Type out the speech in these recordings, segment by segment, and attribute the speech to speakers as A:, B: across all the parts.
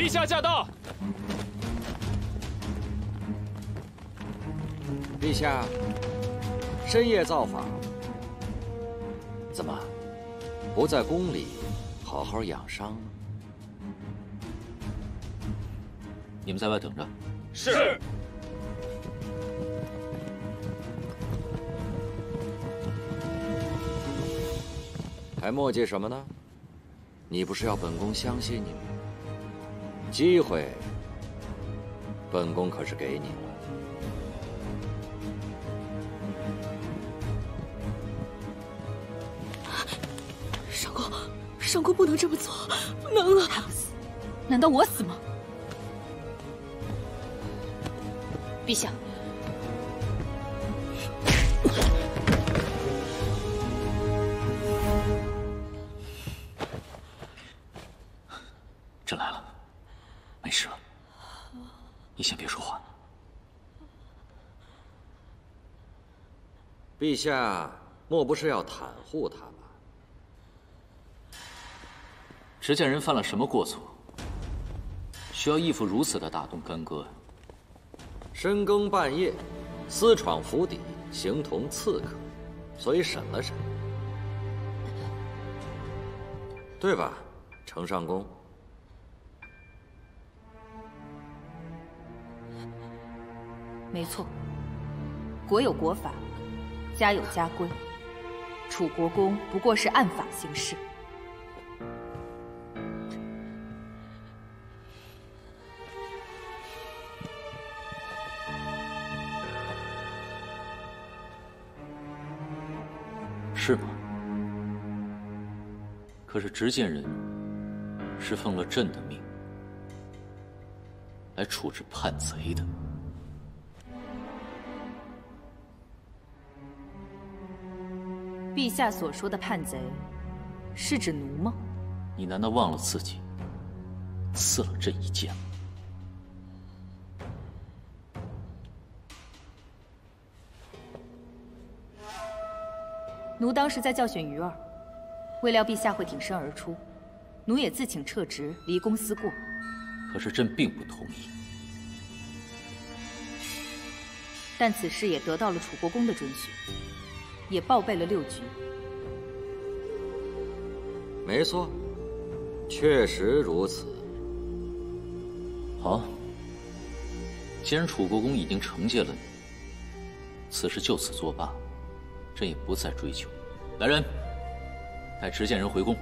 A: 陛下驾到！
B: 陛下，深夜造访，怎么不在宫里好好养伤？
C: 你们在外等着。
A: 是。
B: 还墨迹什么呢？你不是要本宫相信你吗？机会，本宫可是给你了。
D: 上宫，上宫不能这么做，不能啊！
E: 他不死，难道我死吗？陛下。
B: 陛下，莫不是要袒护他吧？
C: 执剑人犯了什么过错，需要义父如此的大动干戈？
B: 深更半夜，私闯府邸，形同刺客，所以审了审，对吧，程上公？
E: 没错，国有国法，家有家规。楚国公不过是按法行事。
C: 是吗？可是执剑人是奉了朕的命来处置叛贼的。
E: 陛下所说的叛贼，是指奴吗？
C: 你难道忘了自己刺了朕一剑吗？
E: 奴当时在教训鱼儿，未料陛下会挺身而出，奴也自请撤职，离宫思过。
C: 可是朕并不同意。
E: 但此事也得到了楚国公的准许。也报备了六局。
B: 没错，确实如此。
C: 好，既然楚国公已经惩戒了你，此事就此作罢，朕也不再追究。来人，带执剑人回宫。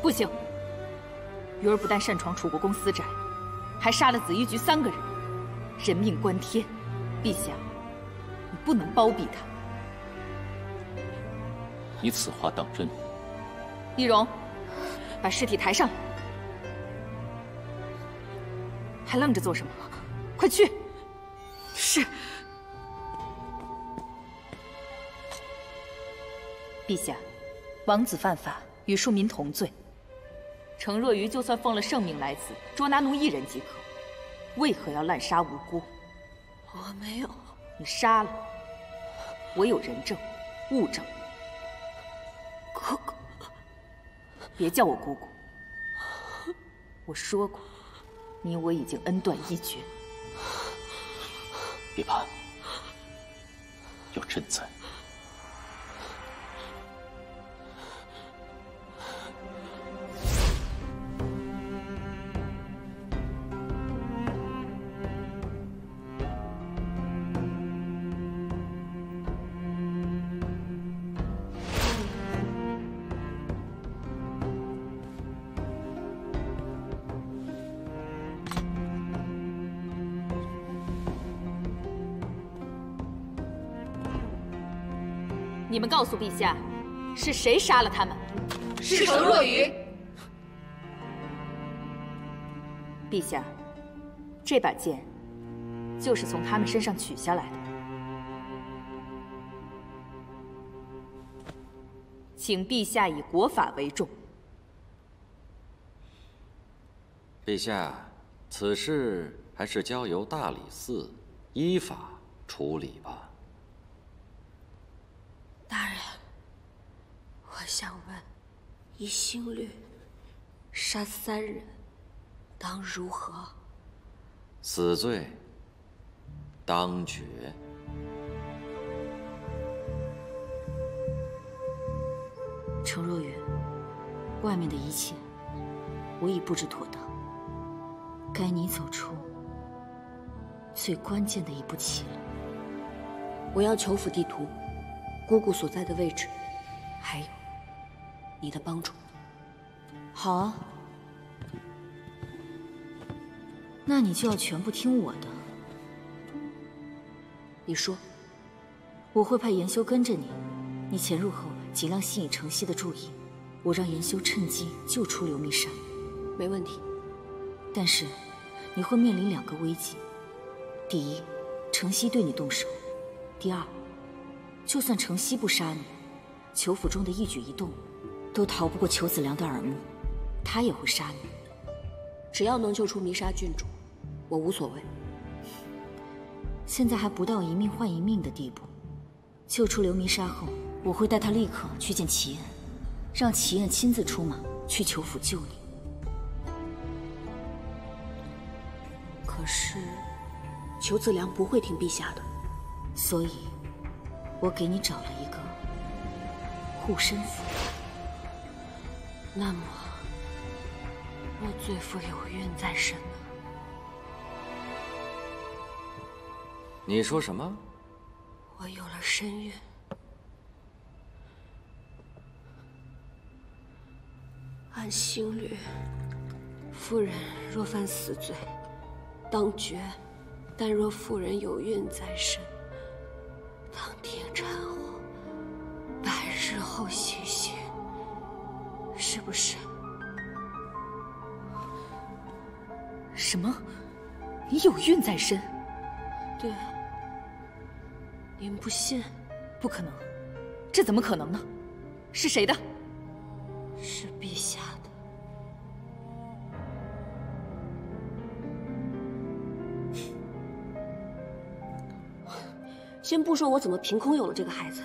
E: 不行！鱼儿不但擅闯楚国公私宅，还杀了紫衣局三个人，人命关天。陛下，你不能包庇他。
C: 你此话当真？
E: 易容，把尸体抬上来。还愣着做什么？快去！陛下，王子犯法，与庶民同罪。程若愚就算奉了圣命来此捉拿奴一人即可，为何要滥杀无辜？
D: 我没有。
E: 你杀了，我有人证、物证。
D: 姑姑，
E: 别叫我姑姑。我说过，你我已经恩断义绝。
C: 别怕，有朕在。
E: 你们告诉陛下，是谁杀了他们？
F: 是程若愚。
E: 陛下，这把剑就是从他们身上取下来的，请陛下以国法为重。
B: 陛下，此事还是交由大理寺依法处理吧。
D: 大人，我想问，以星律杀三人，当如何？
B: 死罪当决。
E: 程若雨，外面的一切我已布置妥当，该你走出最关键的一步棋了。
D: 我要求府地图，姑姑所在的位置，还有你的帮助。
E: 好啊，那你就要全部听我的。
D: 你说，
E: 我会派严修跟着你，你潜入后。尽量吸引程曦的注意，我让严修趁机救出刘密山。
D: 没问题。
E: 但是，你会面临两个危机：第一，程曦对你动手；第二，就算程曦不杀你，裘府中的一举一动，都逃不过裘子良的耳目，他也会杀你。
D: 只要能救出弥沙郡主，我无所谓。
E: 现在还不到一命换一命的地步，救出刘弥沙后。我会带他立刻去见齐燕，让齐燕亲自出马去裘府救你。
D: 可是，裘子良不会听陛下的，
E: 所以，我给你找了一个护身符。
D: 那么，我罪妇有孕在身呢？
B: 你说什么？
D: 我有了身孕。按星律，妇人若犯死罪，当决；但若妇人有孕在身，当天是不是？
E: 什么？你有孕在身？
D: 对。您不信？
E: 不可能，这怎么可能呢？是谁的？
D: 是陛下的。先不说我怎么凭空有了这个孩子，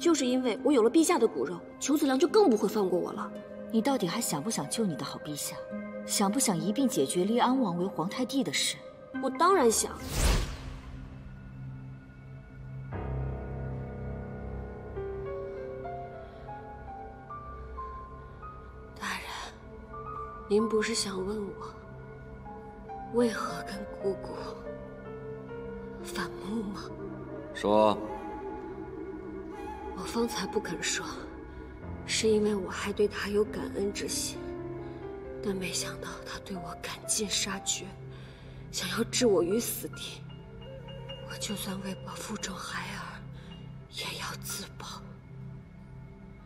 D: 就是因为我有了陛下的骨肉，裘子良就更不会放过我了。
E: 你到底还想不想救你的好陛下？想不想一并解决立安王为皇太帝的事？
D: 我当然想。大人，您不是想问我为何跟姑姑反目吗？
B: 说，
D: 我方才不肯说，是因为我还对他有感恩之心，但没想到他对我赶尽杀绝，想要置我于死地。我就算为保腹中孩儿，也要自保。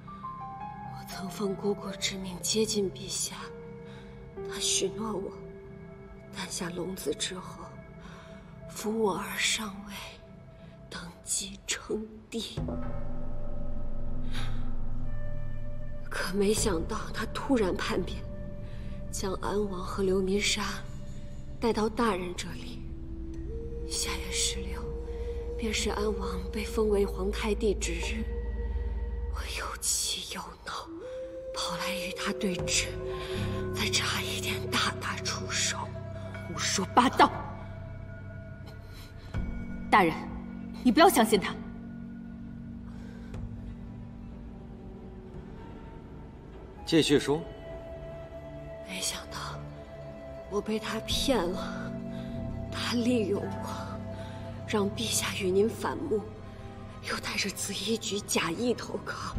D: 我曾奉姑姑之命接近陛下，他许诺我，诞下龙子之后，扶我而上位。登基称帝，可没想到他突然叛变，将安王和刘弥沙带到大人这里。下月十六，便是安王被封为皇太帝之日。我又气又恼，跑来与他对峙，才差一点大打出手。
E: 胡说八道！大人。你不要相信他。
B: 继续说。
D: 没想到我被他骗了，他利用我，让陛下与您反目，又带着紫衣局假意投靠。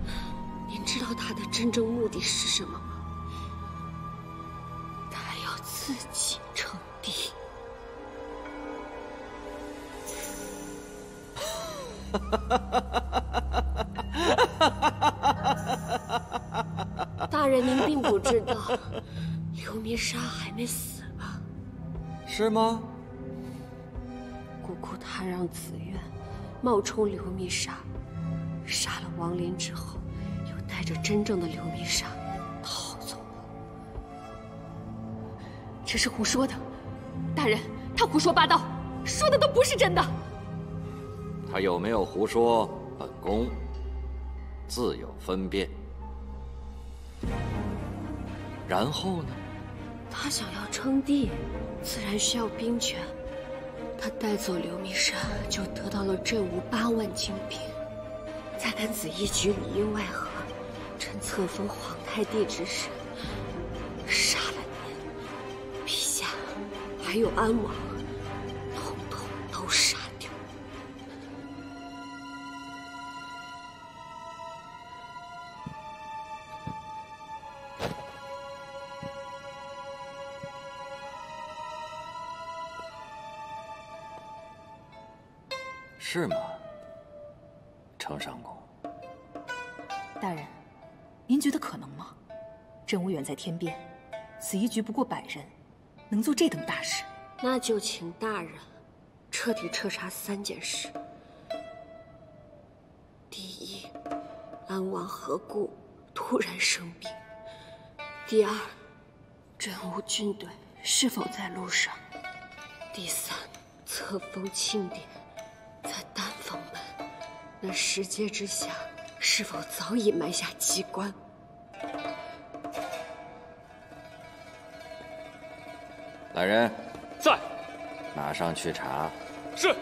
D: 您知道他的真正目的是什么吗？他要自己称帝。哈哈哈哈哈刘弥沙还没死吧？
B: 是吗？
D: 姑姑她让紫苑冒充刘弥沙，杀了王林之后，又带着真正的刘弥沙逃走了。
E: 这是胡说的，
D: 大人，他胡说八道，说的都不是真的。
B: 他有没有胡说，本宫自有分辨。然后呢？
D: 他想要称帝，自然需要兵权。他带走刘弥山，就得到了镇吴八万精兵。再跟紫衣局里应外合，趁册封皇太帝之时，杀了您，陛下，还有安王，
B: 是吗，程上公？
E: 大人，您觉得可能吗？镇武远在天边，此一局不过百人，能做这等大事？
D: 那就请大人彻底彻查三件事：第一，安王何故突然生病；第二，镇武军队是否在路上；第三，册封庆典在丹凤门，那石阶之下是否早已埋下机关？
B: 来人，
A: 在，
B: 马上去查。
A: 是。